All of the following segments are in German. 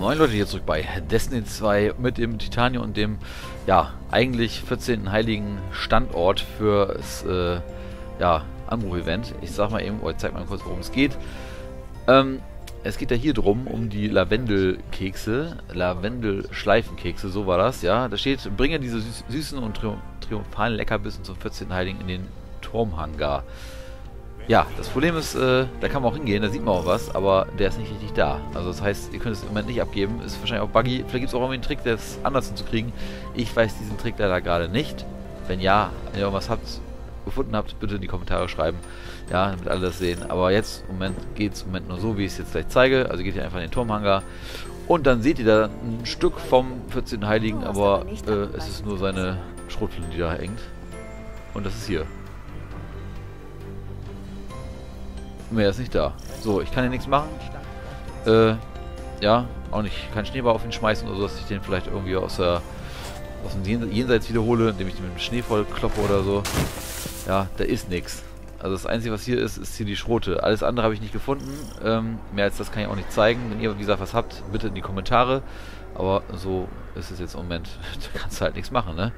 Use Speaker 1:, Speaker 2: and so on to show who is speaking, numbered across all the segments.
Speaker 1: Moin Leute, hier zurück bei Destiny 2 mit dem Titanium und dem, ja, eigentlich 14. heiligen Standort für das, äh, ja, Anbruch-Event. Ich sag mal eben, oh, ich zeig mal kurz, worum es geht. Ähm, es geht ja hier drum, um die Lavendelkekse, Lavendelschleifenkekse, so war das, ja. Da steht, bringe diese süß süßen und triumphalen Leckerbissen zum 14. Heiligen in den Turmhangar. Ja, das Problem ist, äh, da kann man auch hingehen, da sieht man auch was, aber der ist nicht richtig da. Also das heißt, ihr könnt es im Moment nicht abgeben. Ist wahrscheinlich auch buggy. Vielleicht gibt es auch irgendwie einen Trick, das anders hinzukriegen. Ich weiß diesen Trick leider gerade nicht. Wenn ja, wenn ihr irgendwas habt, gefunden habt, bitte in die Kommentare schreiben. Ja, damit alle das sehen. Aber jetzt im Moment geht es im Moment nur so, wie ich es jetzt gleich zeige. Also geht ihr einfach in den Turmhangar. Und dann seht ihr da ein Stück vom 14. Heiligen, aber äh, es ist nur seine Schrotflinte, die da hängt. Und das ist hier. Mehr ist nicht da. So, ich kann hier nichts machen. Äh, ja, auch nicht keinen Schneeball auf ihn schmeißen oder so, dass ich den vielleicht irgendwie aus der aus dem Jenseits wiederhole, indem ich den mit dem Schnee voll kloppe oder so. Ja, da ist nichts. Also das Einzige, was hier ist, ist hier die Schrote. Alles andere habe ich nicht gefunden. Ähm, mehr als das kann ich auch nicht zeigen. Wenn ihr, wie gesagt, was habt, bitte in die Kommentare. Aber so ist es jetzt im Moment. da kannst du halt nichts machen, ne?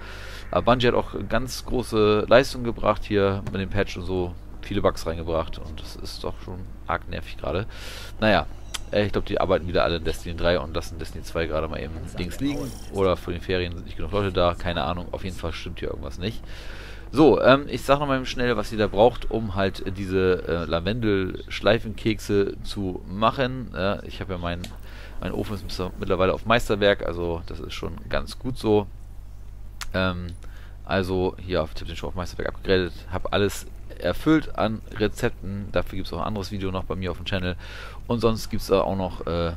Speaker 1: Aber Bungie hat auch ganz große Leistung gebracht hier mit dem Patch und so viele Bugs reingebracht und das ist doch schon arg nervig gerade. Naja, äh, ich glaube, die arbeiten wieder alle in Destiny 3 und lassen Destiny 2 gerade mal eben links liegen. Oder für den Ferien sind nicht genug Leute da, keine Ahnung. Auf jeden Fall stimmt hier irgendwas nicht. So, ähm, ich sag nochmal schnell, was ihr da braucht, um halt diese äh, Lavendel-Schleifenkekse zu machen. Äh, ich habe ja meinen mein Ofen ist mittlerweile auf Meisterwerk, also das ist schon ganz gut so. Ähm, also hier, ich habe den schon auf Meisterwerk abgegradet, habe alles erfüllt an Rezepten. Dafür gibt es auch ein anderes Video noch bei mir auf dem Channel. Und sonst gibt es auch noch, äh,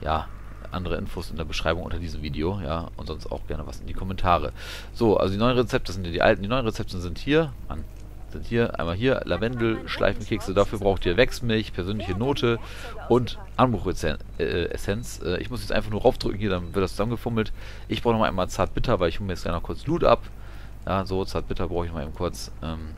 Speaker 1: ja, andere Infos in der Beschreibung unter diesem Video, ja, und sonst auch gerne was in die Kommentare. So, also die neuen Rezepte sind die alten, die neuen Rezepte sind hier, Mann, sind hier, einmal hier, Lavendel, Schleifenkekse, dafür braucht ihr Wechsmilch, persönliche Note und Anbruchessenz. Äh, äh, ich muss jetzt einfach nur raufdrücken hier, dann wird das zusammengefummelt. Ich brauche noch mal einmal Zartbitter, weil ich hole mir jetzt gleich noch kurz Loot ab. Ja, so, Zartbitter brauche ich mal eben kurz. Ähm,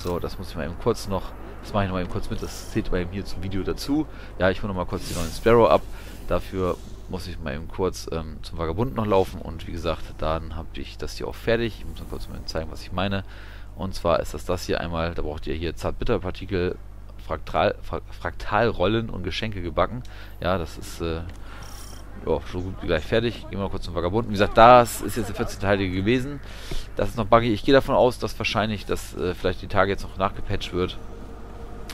Speaker 1: so, das muss ich mal eben kurz noch, das mache ich noch mal eben kurz mit, das zählt eben hier zum Video dazu. Ja, ich hole noch mal kurz die neuen Sparrow ab. Dafür muss ich mal eben kurz ähm, zum Vagabund noch laufen und wie gesagt, dann habe ich das hier auch fertig. Ich muss mal kurz mal zeigen, was ich meine. Und zwar ist das das hier einmal, da braucht ihr hier Zartbitterpartikel, Fraktal, Fraktalrollen und Geschenke gebacken. Ja, das ist äh, ja, schon gut gleich fertig. Gehen wir mal kurz zum Vagabunden. Wie gesagt, das ist jetzt der 14-teilige gewesen. Das ist noch buggy. Ich gehe davon aus, dass wahrscheinlich, dass äh, vielleicht die Tage jetzt noch nachgepatcht wird.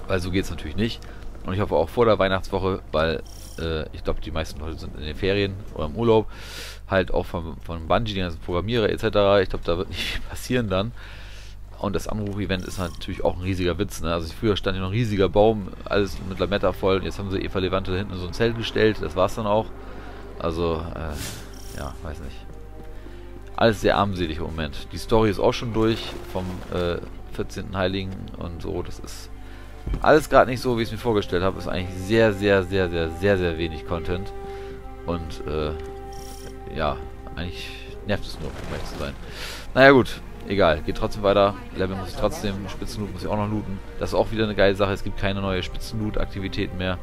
Speaker 1: Weil so geht es natürlich nicht. Und ich hoffe auch vor der Weihnachtswoche, weil äh, ich glaube, die meisten Leute sind in den Ferien oder im Urlaub. Halt auch von, von Bungie, die ganzen Programmierer etc. Ich glaube, da wird nicht viel passieren dann. Und das Anruf-Event ist natürlich auch ein riesiger Witz. Ne? Also früher stand hier noch ein riesiger Baum, alles mit Lametta voll. Jetzt haben sie Eva Levante da hinten so ein Zelt gestellt. Das war es dann auch. Also, äh, ja, weiß nicht. Alles sehr armselig im Moment. Die Story ist auch schon durch vom äh, 14. Heiligen und so. Das ist alles gerade nicht so, wie ich es mir vorgestellt habe. Ist eigentlich sehr, sehr, sehr, sehr, sehr, sehr wenig Content. Und, äh, ja, eigentlich nervt es nur, um ehrlich zu sein. Naja, gut. Egal, geht trotzdem weiter. Level muss ich trotzdem, Spitzenloot muss ich auch noch looten. Das ist auch wieder eine geile Sache. Es gibt keine neue Spitzenloot-Aktivitäten mehr.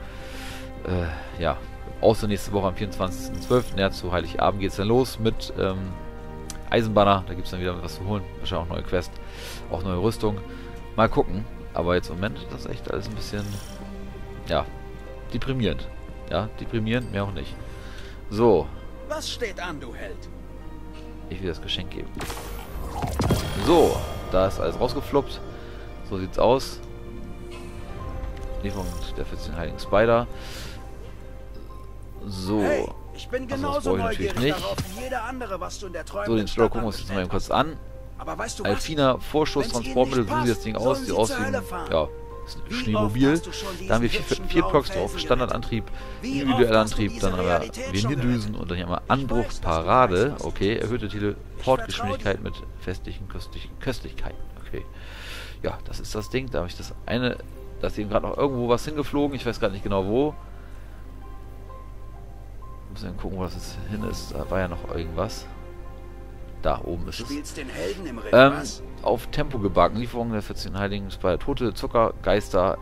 Speaker 1: Äh, ja, Außer nächste Woche am 24.12. Ja, zu Heiligabend geht es dann los mit ähm, Eisenbanner. Da gibt es dann wieder was zu holen. Wahrscheinlich auch neue Quest, auch neue Rüstung. Mal gucken. Aber jetzt im Moment ist das echt alles ein bisschen, ja, deprimierend. Ja, deprimierend, mehr auch nicht. So.
Speaker 2: Was steht an, du Held?
Speaker 1: Ich will das Geschenk geben. So, da ist alles rausgefloppt. So sieht's aus. Lieferung der 14 Heiligen Spider. So. Hey,
Speaker 2: ich bin genauso also, nicht. was du in der
Speaker 1: So, den Stroke gucken wir uns jetzt mal kurz an.
Speaker 2: Aber weißt du
Speaker 1: Alfina Vorschusstransportmittel, so sieht das Ding aus. Sieht aus wie ein, ja, Schneemobil. Da haben wir vier, vier Procs drauf. Standardantrieb, individueller Antrieb, dann haben wir Venildüsen und dann hier haben wir Anbruchsparade. Okay, erhöhte Teleportgeschwindigkeit mit festlichen Köstlich Köstlichkeiten. Okay. Ja, das ist das Ding. Da habe ich das eine, da ist eben gerade noch irgendwo was hingeflogen. Ich weiß gerade nicht genau wo. Muss dann gucken, das jetzt hin ist. Da war ja noch irgendwas. Da oben ist es. Ähm, auf Tempo gebacken. Lieferung der 14 Heiligen bei Tote Zuckergeister,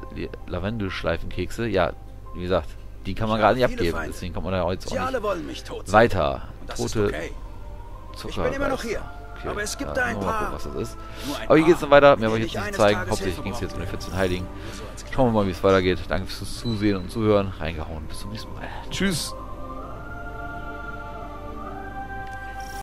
Speaker 1: Lavendelschleifenkekse. Ja, wie gesagt, die kann man gerade nicht abgeben. Deswegen kommt man da jetzt auch nicht weiter. Tote okay.
Speaker 2: Zucker. Ich bin immer noch hier. Okay. Aber es gibt ja, da ein paar.
Speaker 1: Gucken, was das ist. Aber hier geht es dann weiter. Mehr wollte ich jetzt nicht zeigen. Hauptsächlich ging es jetzt um die 14 Heiligen. Schauen wir mal, wie es weitergeht. Danke fürs Zusehen und Zuhören. Reingehauen. Bis zum nächsten Mal. Tschüss.